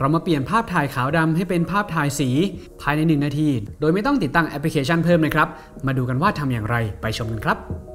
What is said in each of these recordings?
เรามาเปลี่ยนภาพถ่ายขาวดำให้เป็นภาพถ่ายสี ภายใน 1 นาที โดยไม่ต้องติดตั้งแอปพลิเคชันเพิ่มนะครับ มาดูกันว่าทำอย่างไรไปชมกันครับ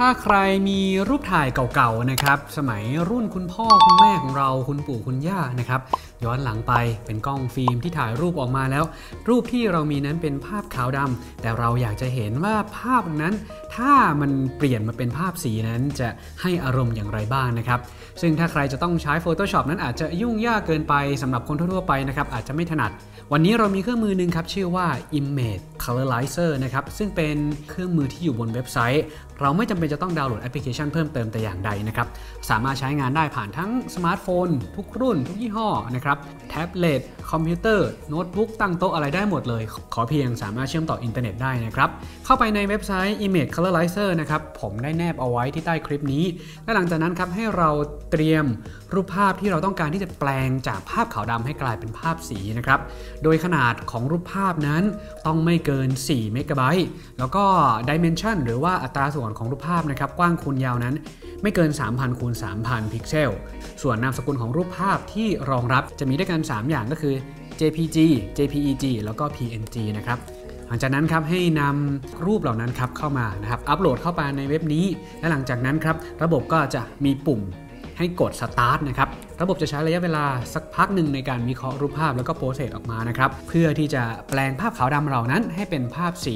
ถ้าใครมีรูปถ่ายเก่าๆนะครับ สมัยรุ่นคุณพ่อคุณแม่ของเราคุณปู่คุณย่านะครับ ย้อนหลังไปเป็นกล้องฟิล์มที่ถ่ายรูปออกมาแล้ว รูปที่เรามีนั้นเป็นภาพขาวดำแต่เราอยากจะเห็นว่าภาพนั้น ถ้ามันเปลี่ยนมาเป็นภาพสีนั้นจะให้อารมณ์อย่างไรบ้างนะครับ ซึ่งถ้าใครจะต้องใช้ Photoshop นั้นอาจจะยุ่งยากเกินไปสำหรับคนทั่วๆไปนะครับอาจจะไม่ถนัด วันนี้เรามีเครื่องมือหนึ่งครับชื่อว่า Image Colorizer นะครับ ซึ่งเป็นเครื่องมือที่อยู่บนเว็บไซต์ เราไม่จำเป็นจะต้องดาวน์โหลดแอปพลิเคชันเพิ่มเติมแต่อย่างใดนะครับ สามารถใช้งานได้ผ่านทั้งสมาร์ทโฟน ทุกรุ่น ทุกยี่ห้อนะครับแท็บเล็ตคอมพิวเตอร์โน้ตบุ๊กตั้งโต๊ะอะไรได้หมดเลย ขอเพียงสามารถเชื่อมต่ออินเทอร์เน็ตได้นะครับ เข้าไปในเว็บไซต์ Image Colorizer นะครับผมได้แนบเอาไว้ที่ใต้คลิปนี้ และหลังจากนั้นครับให้เราเตรียมรูปภาพที่เราต้องการที่จะแปลงจากภาพขาวดำให้กลายเป็นภาพสีนะครับโดยขนาดของรูปภาพนั้นต้องไม่เกินิน 4 เมกะไบต์แล้วก็ Dimension หรือว่าอัตราส่วนของรูปภาพนะครับกว้างคูณยาวนั้น ไม่เกิน 3,000คูณ3,000 พิกเซล ส่วนนามสกุลของรูปภาพที่รองรับจะมีด้วยกัน 3 อย่างก็คือ JPG JPEG แล้วก็ PNG นะครับหลังจากนั้นครับให้นำรูปเหล่านั้นครับเข้ามานะครับอัปโหลดเข้าไปในเว็บนี้ และหลังจากนั้นครับระบบก็จะมีปุ่ม ให้กด start นะครับ ระบบจะใช้ระยะเวลาสักพักหนึ่งในการวิเคราะห์รูปภาพแล้วก็โปรเซสออกมานะครับ เพื่อที่จะแปลงภาพขาวดำเหล่านั้นให้เป็นภาพสี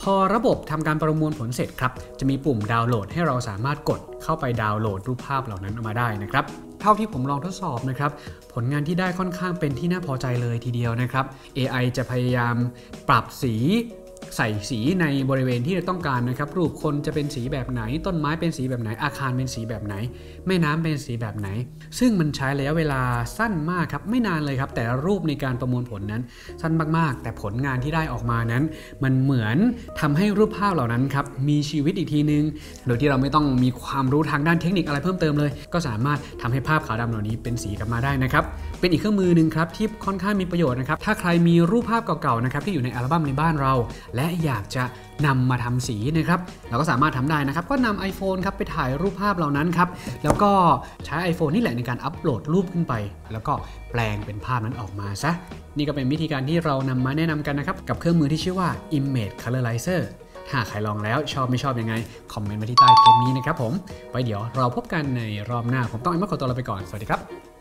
พอระบบทำการประมวลผลเสร็จครับ จะมีปุ่มดาวน์โหลดให้เราสามารถกดเข้าไปดาวน์โหลดรูปภาพเหล่านั้นออกมาได้นะครับเท่าที่ผมลองทดสอบนะครับ ผลงานที่ได้ค่อนข้างเป็นที่น่าพอใจเลยทีเดียวนะครับ AI จะพยายามปรับสี ใส่สีในบริเวณที่เราต้องการนะครับ รูปคนจะเป็นสีแบบไหน ต้นไม้เป็นสีแบบไหน อาคารเป็นสีแบบไหน แม่น้ำเป็นสีแบบไหน ซึ่งมันใช้ระยะเวลาสั้นมากครับ ไม่นานเลยครับ แต่รูปในการประมวลผลนั้น สั้นมากๆ แต่ผลงานที่ได้ออกมานั้น มันเหมือนทำให้รูปภาพเหล่านั้นครับมีชีวิตอีกทีนึง โดยที่เราไม่ต้องมีความรู้ทางด้านเทคนิคอะไรเพิ่มเติมเลย ก็สามารถทำให้ภาพขาวดำเหล่านี้เป็นสีกลับมาได้นะครับ เป็นอีกเครื่องมือหนึ่งครับที่ค่อนข้างมีประโยชน์นะครับ ถ้าใครมีรูปภาพเก่าๆนะครับที่อยู่ในอัลบั้มในบ้านเราและและอยากจะนำมาทำสีนะครับเราก็สามารถทำได้นะครับ ก็นำ iPhone ครับไปถ่ายรูปภาพเหล่านั้นครับแล้วก็ใช้ iPhone นี่แหละในการอัปโหลดรูปขึ้นไป แล้วก็แปลงเป็นภาพนั้นออกมาซะนี่ก็เป็นวิธีการที่เรานำมาแนะนำกันนะครับ กับเครื่องมือที่ชื่อว่า Image Colorizer ถ้าใครลองแล้วชอบไม่ชอบยังไง คอมเมนต์มาที่ใต้คลิปนี้นะครับผมไว้เดี๋ยวเราพบกันในรอบหน้าผมต้องไอ้มาขอตัวลาไปก่อน สวัสดีครับ